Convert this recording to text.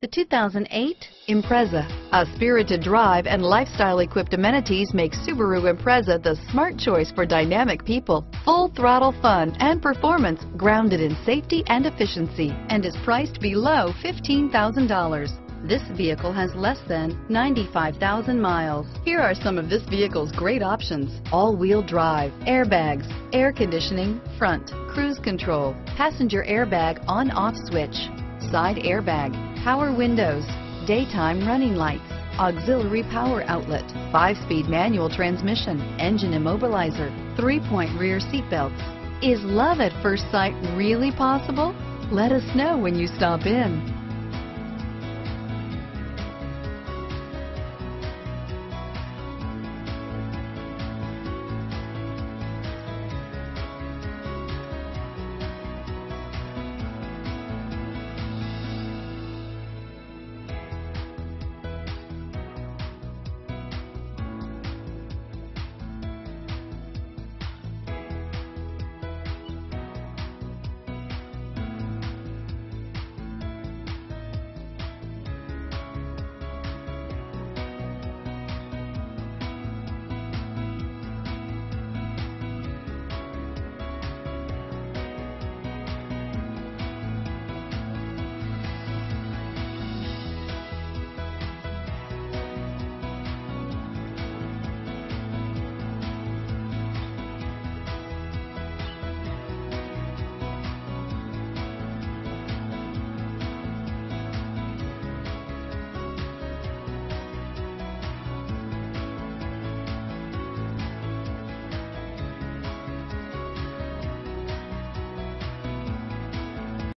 The 2008 Impreza. A spirited drive and lifestyle-equipped amenities make Subaru Impreza the smart choice for dynamic people. Full throttle fun and performance grounded in safety and efficiency and is priced below $15,000. This vehicle has less than 95,000 miles. Here are some of this vehicle's great options. All-wheel drive, airbags, air conditioning, front, cruise control, passenger airbag on-off switch, side airbag, power windows, daytime running lights, auxiliary power outlet, five-speed manual transmission, engine immobilizer, three-point rear seat belts. Is love at first sight really possible? Let us know when you stop in.